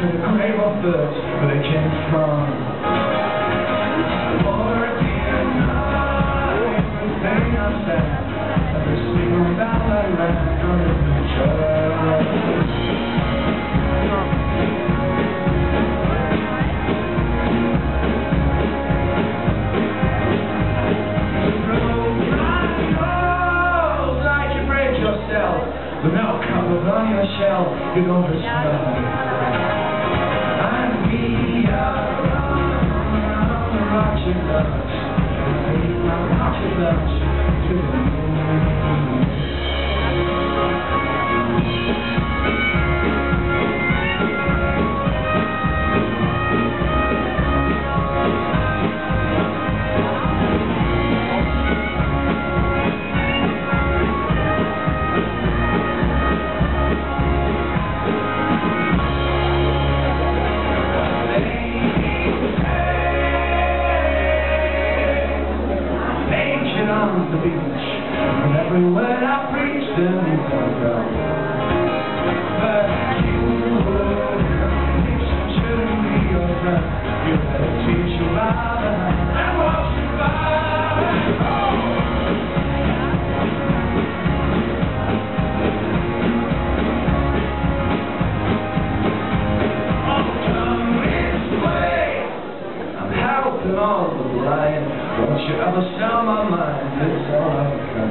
to the grave of birds where they came from. For a dear night, everything I said, every single bell I on the church. The milk covered on your shell, you don't smell. The rocky the beach, and every word I preach needs to go. But you shouldn't be your friend. You better teach your mother and watch your back. Oh. Oh, come this. I'm helping all the blind. Don't you ever sell my mind, it's all I can.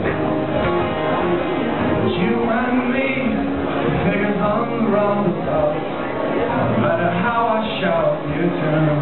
It's you and me, figures on the roundabout. No matter how I shout, you turn.